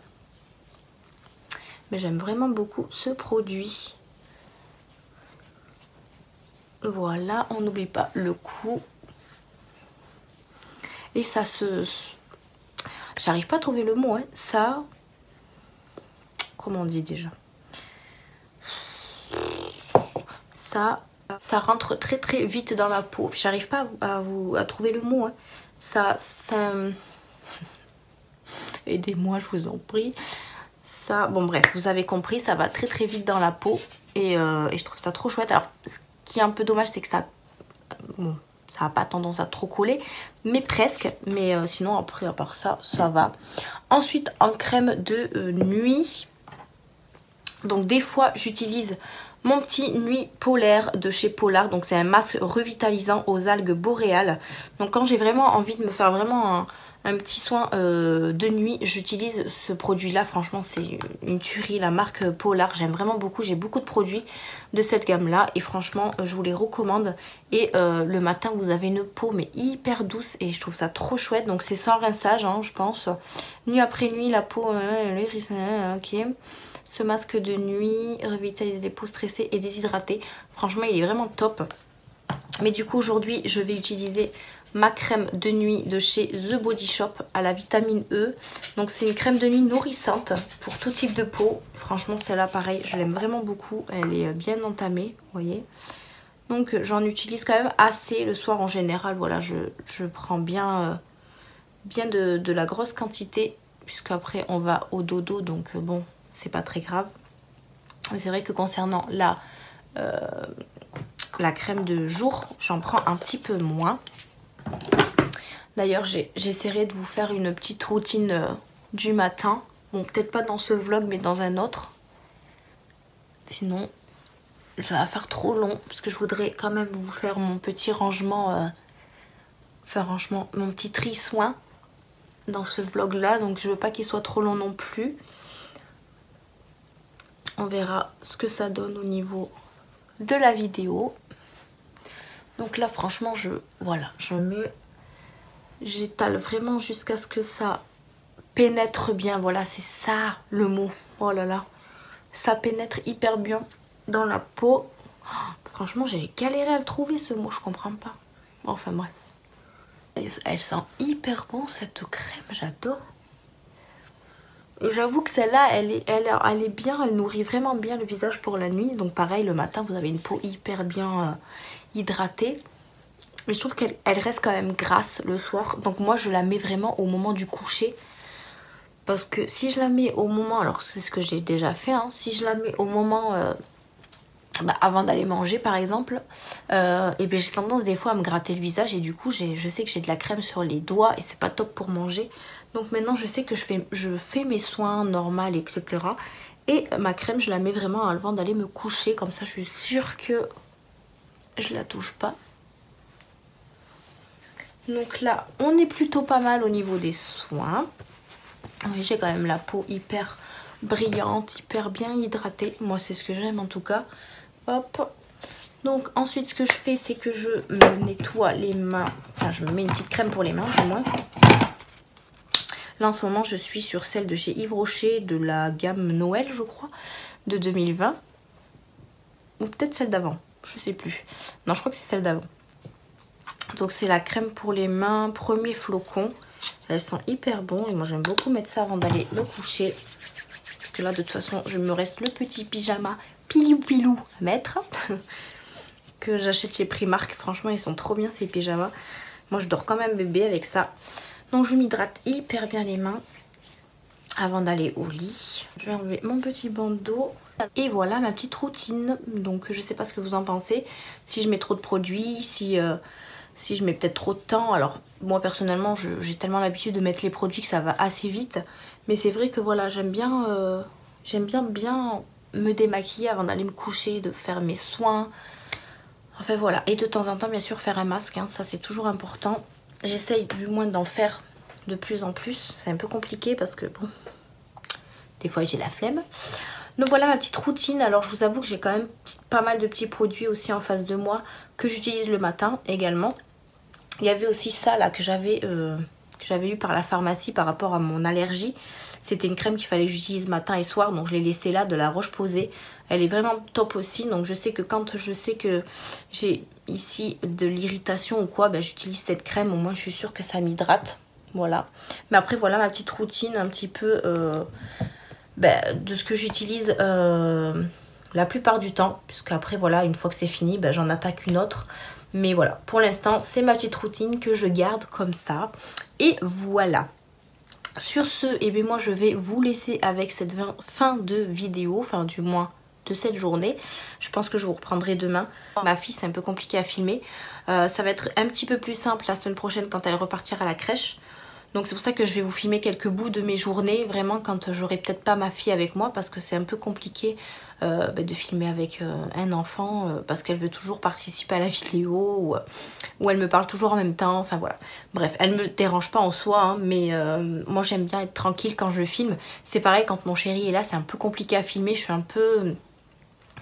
Mais j'aime vraiment beaucoup ce produit. Voilà, on n'oublie pas le cou. Et ça se... J'arrive pas à trouver le mot, hein. Ça... Comment on dit déjà? Ça... Ça rentre très très vite dans la peau. J'arrive pas à, vous, à trouver le mot. Hein. Ça... ça... Aidez-moi, je vous en prie. Ça... Bon bref, vous avez compris, ça va très très vite dans la peau. Et, euh, et je trouve ça trop chouette. Alors, qui est un peu dommage, c'est que ça... Bon, ça n'a pas tendance à trop coller, mais presque. Mais euh, sinon, après, à part ça, ça va. Ensuite, en crème de euh, nuit. Donc, des fois, j'utilise mon petit nuit polaire de chez Polar. Donc, c'est un masque revitalisant aux algues boréales. Donc, quand j'ai vraiment envie de me faire vraiment un un petit soin euh, de nuit. J'utilise ce produit-là, franchement c'est une tuerie, la marque Polar. J'aime vraiment beaucoup, j'ai beaucoup de produits de cette gamme-là et franchement je vous les recommande. Et euh, le matin vous avez une peau mais hyper douce et je trouve ça trop chouette. Donc c'est sans rinçage hein, je pense. Nuit après nuit la peau, euh, ok. Ce masque de nuit revitalise les peaux stressées et déshydratées. Franchement il est vraiment top. Mais du coup aujourd'hui je vais utiliser ma crème de nuit de chez The Body Shop à la vitamine E. Donc c'est une crème de nuit nourrissante pour tout type de peau. Franchement celle-là pareil, je l'aime vraiment beaucoup. Elle est bien entamée, vous voyez. Donc j'en utilise quand même assez le soir en général. Voilà, je, prends bien, euh, de, la grosse quantité puisque après on va au dodo donc euh, bon c'est pas très grave. C'est vrai que concernant euh, la crème de jour, j'en prends un petit peu moins. D'ailleurs, j'essaierai de vous faire une petite routine euh, du matin. Bon, peut-être pas dans ce vlog, mais dans un autre. Sinon, ça va faire trop long. Parce que je voudrais quand même vous faire mon petit rangement. Euh, faire rangement, mon petit tri soin. dans ce vlog là donc je veux pas qu'il soit trop long non plus on verra ce que ça donne au niveau de la vidéo donc là franchement je voilà je mets j'étale vraiment jusqu'à ce que ça pénètre bien voilà c'est ça le mot oh là là ça pénètre hyper bien dans la peau franchement j'ai galéré à le trouver ce mot je comprends pas enfin bref elle, sent hyper bon cette crème, j'adore. Et j'avoue que celle-là, elle est, elle, elle est bien, elle nourrit vraiment bien le visage pour la nuit. Donc pareil, le matin, vous avez une peau hyper bien euh, hydratée. Mais je trouve qu'elle elle reste quand même grasse le soir. Donc moi, je la mets vraiment au moment du coucher. Parce que si je la mets au moment, alors c'est ce que j'ai déjà fait, hein, si je la mets au moment euh, bah, avant d'aller manger par exemple, euh, et ben, j'ai tendance des fois à me gratter le visage et du coup je sais que j'ai de la crème sur les doigts et c'est pas top pour manger. Donc maintenant je sais que je fais, je fais mes soins normaux etc. Et ma crème je la mets vraiment avant d'aller me coucher, comme ça je suis sûre que je la touche pas. Donc là on est plutôt pas mal au niveau des soins. Oui, j'ai quand même la peau hyper brillante, hyper bien hydratée. Moi c'est ce que j'aime en tout cas. Hop. Donc ensuite ce que je fais c'est que je me nettoie les mains. Enfin je me mets une petite crème pour les mains du moins. Là en ce moment je suis sur celle de chez Yves Rocher de la gamme Noël je crois. De 2020. Ou peut-être celle d'avant. Je sais plus. Non je crois que c'est celle d'avant. Donc c'est la crème pour les mains. Premier flocon. Elles sont hyper bon et moi j'aime beaucoup mettre ça avant d'aller me coucher. Parce que là de toute façon je me reste le petit pyjama pilou pilou à mettre. que j'achète chez Primark. Franchement, ils sont trop bien ces pyjamas. Moi, je dors quand même bébé avec ça. Donc, je m'hydrate hyper bien les mains avant d'aller au lit. Je vais enlever mon petit bandeau. Et voilà ma petite routine. Donc, je sais pas ce que vous en pensez. Si je mets trop de produits, si... Euh, si je mets peut-être trop de temps, alors moi personnellement j'ai tellement l'habitude de mettre les produits que ça va assez vite, mais c'est vrai que voilà j'aime bien, euh, j'aime bien bien me démaquiller avant d'aller me coucher, de faire mes soins. Enfin voilà, et de temps en temps bien sûr faire un masque, hein. ça c'est toujours important. J'essaye du moins d'en faire de plus en plus. C'est un peu compliqué parce que bon, des fois j'ai la flemme. Donc voilà ma petite routine. Alors je vous avoue que j'ai quand même pas mal de petits produits aussi en face de moi que j'utilise le matin également. Il y avait aussi ça là que j'avais euh, eu par la pharmacie par rapport à mon allergie. C'était une crème qu'il fallait que j'utilise matin et soir, donc je l'ai laissée là de la roche posée. Elle est vraiment top aussi, donc je sais que quand je sais que j'ai ici de l'irritation ou quoi, ben, j'utilise cette crème, au moins je suis sûre que ça m'hydrate. Voilà. Mais après voilà ma petite routine un petit peu euh, ben, de ce que j'utilise euh, la plupart du temps. Puisque après voilà, une fois que c'est fini, ben, j'en attaque une autre. Mais voilà, pour l'instant, c'est ma petite routine que je garde comme ça. Et voilà. Sur ce, et eh bien moi je vais vous laisser avec cette fin de vidéo, enfin du moins de cette journée. Je pense que je vous reprendrai demain. Ma fille c'est un peu compliqué à filmer. Euh, ça va être un petit peu plus simple la semaine prochaine quand elle repartira à la crèche. Donc c'est pour ça que je vais vous filmer quelques bouts de mes journées, vraiment quand j'aurai peut-être pas ma fille avec moi parce que c'est un peu compliqué euh, bah, de filmer avec euh, un enfant euh, parce qu'elle veut toujours participer à la vidéo ou, elle me parle toujours en même temps, enfin voilà. Bref, elle me dérange pas en soi, hein, mais moi j'aime bien être tranquille quand je filme. C'est pareil quand mon chéri est là, c'est un peu compliqué à filmer, je suis un peu...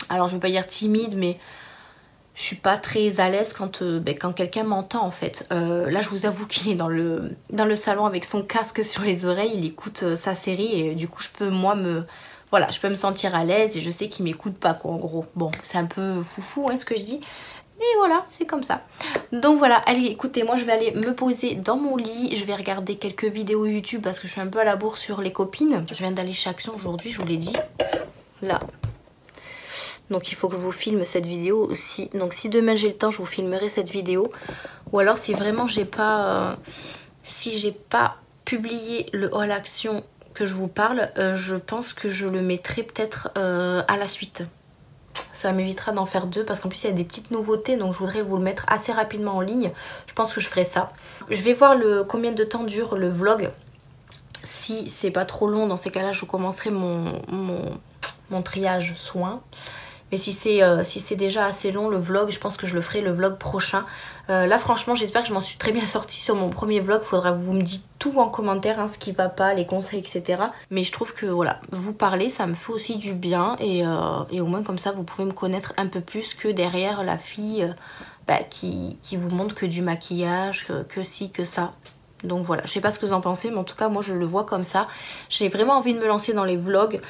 Alors je veux pas dire timide, mais je suis pas très à l'aise quand, ben, quand quelqu'un m'entend en fait. Là je vous avoue qu'il est dans le, dans le salon avec son casque sur les oreilles, il écoute sa série et du coup je peux moi me... Voilà, je peux me sentir à l'aise et je sais qu'il m'écoute pas quoi en gros. Bon, c'est un peu foufou hein, ce que je dis. Mais voilà, c'est comme ça. Donc voilà, allez écoutez, moi je vais aller me poser dans mon lit. Je vais regarder quelques vidéos YouTube parce que je suis un peu à la bourre sur les copines. Je viens d'aller chez Action aujourd'hui, je vous l'ai dit. Là, donc il faut que je vous filme cette vidéo aussi. Donc si demain j'ai le temps, je vous filmerai cette vidéo. Ou alors si vraiment j'ai pas... Euh, si j'ai pas publié le haul action que je vous parle, euh, je pense que je le mettrai peut-être euh, à la suite. Ça m'évitera d'en faire deux parce qu'en plus il y a des petites nouveautés donc je voudrais vous le mettre assez rapidement en ligne. Je pense que je ferai ça. Je vais voir le combien de temps dure le vlog. Si c'est pas trop long, dans ces cas-là, je commencerai mon, mon, mon triage soin. Mais si c'est euh, si c'est déjà assez long le vlog, je pense que je le ferai le vlog prochain. Euh, là franchement j'espère que je m'en suis très bien sortie sur mon premier vlog. Faudra que vous me dites tout en commentaire, hein, ce qui va pas, les conseils, etc. Mais je trouve que voilà, vous parler ça me fait aussi du bien. Et, euh, et au moins comme ça vous pouvez me connaître un peu plus que derrière la fille bah, qui, qui, vous montre que du maquillage, que, que ci, que ça. Donc voilà, je sais pas ce que vous en pensez, mais en tout cas moi je le vois comme ça. J'ai vraiment envie de me lancer dans les vlogs.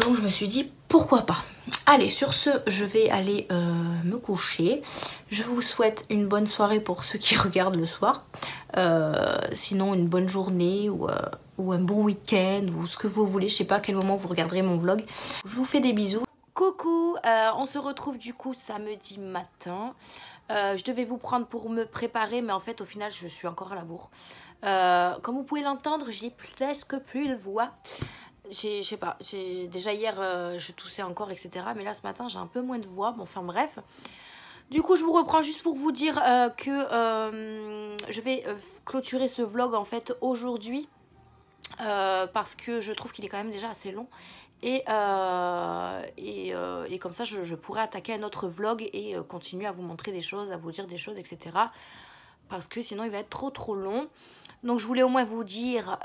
Donc je me suis dit pourquoi pas. Allez, sur ce, je vais aller euh, me coucher. Je vous souhaite une bonne soirée pour ceux qui regardent le soir. Euh, sinon, une bonne journée ou, euh, ou un bon week-end ou ce que vous voulez. Je sais pas à quel moment vous regarderez mon vlog. Je vous fais des bisous. Coucou, on se retrouve du coup samedi matin. je devais vous prendre pour me préparer, mais en fait, au final, je suis encore à la bourre. comme vous pouvez l'entendre, j'ai presque plus de voix je sais pas, déjà hier euh, je toussais encore etc. Mais là ce matin j'ai un peu moins de voix, bon enfin bref. Du coup je vous reprends juste pour vous dire euh, que euh, je vais clôturer ce vlog en fait aujourd'hui. parce que je trouve qu'il est quand même déjà assez long. Et, et, et, comme ça je, je, pourrais attaquer un autre vlog et continuer à vous montrer des choses, à vous dire des choses etc. Parce que sinon il va être trop trop long. Donc je voulais au moins vous dire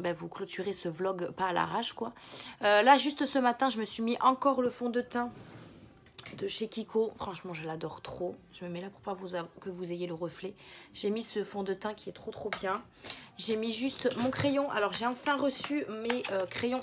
ben, vous clôturez ce vlog pas à l'arrache quoi. Euh, là juste ce matin je me suis mis encore le fond de teint de chez Kiko. Franchement je l'adore trop. Je me mets là pour pas que vous ayez le reflet. J'ai mis ce fond de teint qui est trop trop bien. J'ai mis juste mon crayon. Alors j'ai enfin reçu mes euh, crayons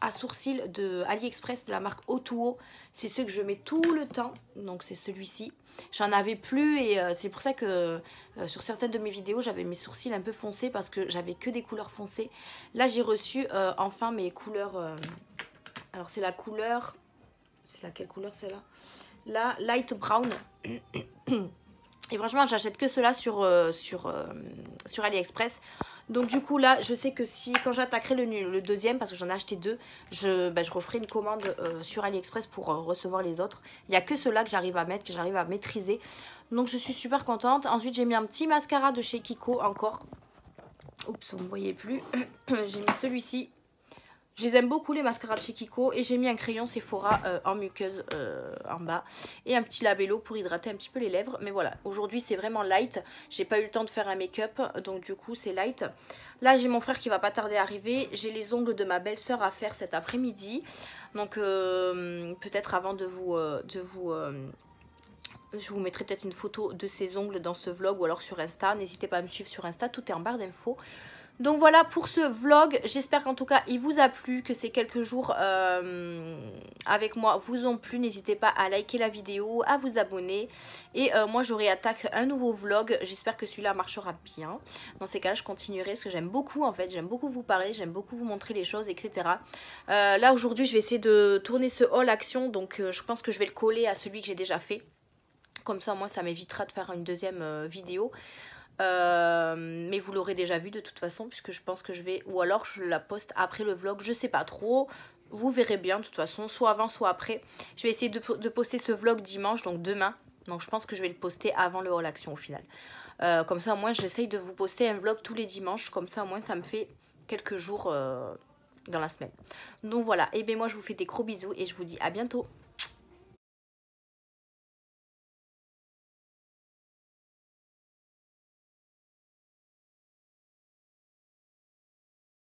à sourcils de AliExpress de la marque O2O. C'est ceux que je mets tout le temps. Donc c'est celui-ci. J'en avais plus et euh, c'est pour ça que euh, sur certaines de mes vidéos j'avais mes sourcils un peu foncés parce que j'avais que des couleurs foncées. Là j'ai reçu enfin mes couleurs. alors c'est la couleur. C'est laquelle couleur c'est là Là, light brown. Et franchement, j'achète que cela sur, sur, sur AliExpress. Donc du coup là je sais que si quand j'attaquerai le, le, deuxième parce que j'en ai acheté deux je, bah, je referai une commande euh, sur AliExpress pour euh, recevoir les autres. Il n'y a que ceux-là que j'arrive à mettre, que j'arrive à maîtriser. Donc je suis super contente. Ensuite j'ai mis un petit mascara de chez Kiko encore. Oups vous ne voyez plus. J'ai mis celui-ci je les aime beaucoup les mascaras de chez Kiko et j'ai mis un crayon Sephora euh, en muqueuse euh, en bas et un petit labello pour hydrater un petit peu les lèvres. Mais voilà, aujourd'hui c'est vraiment light. J'ai pas eu le temps de faire un make-up donc du coup c'est light. Là j'ai mon frère qui va pas tarder à arriver. J'ai les ongles de ma belle-sœur à faire cet après-midi. Donc euh, peut-être avant de vous... de vous je vous mettrai peut-être une photo de ses ongles dans ce vlog ou alors sur Insta. N'hésitez pas à me suivre sur Insta, tout est en barre d'infos. Donc voilà pour ce vlog, j'espère qu'en tout cas il vous a plu, que ces quelques jours euh, avec moi vous ont plu. N'hésitez pas à liker la vidéo, à vous abonner. Et euh, moi j'aurai attaque un nouveau vlog, j'espère que celui-là marchera bien. Dans ces cas-là je continuerai parce que j'aime beaucoup en fait, j'aime beaucoup vous parler, j'aime beaucoup vous montrer les choses, etc. Euh, là aujourd'hui je vais essayer de tourner ce haul action, donc je pense que je vais le coller à celui que j'ai déjà fait. Comme ça moi ça m'évitera de faire une deuxième vidéo. Euh, mais vous l'aurez déjà vu de toute façon puisque je pense que je vais ou alors je la poste après le vlog je sais pas trop. Vous verrez bien de toute façon soit avant soit après. Je vais essayer de, poster ce vlog dimanche donc demain. Donc je pense que je vais le poster avant le haul action au final. Euh, comme ça au moins j'essaye de vous poster un vlog tous les dimanches. Comme ça au moins ça me fait quelques jours euh, dans la semaine. Donc voilà. Et bien moi je vous fais des gros bisous et je vous dis à bientôt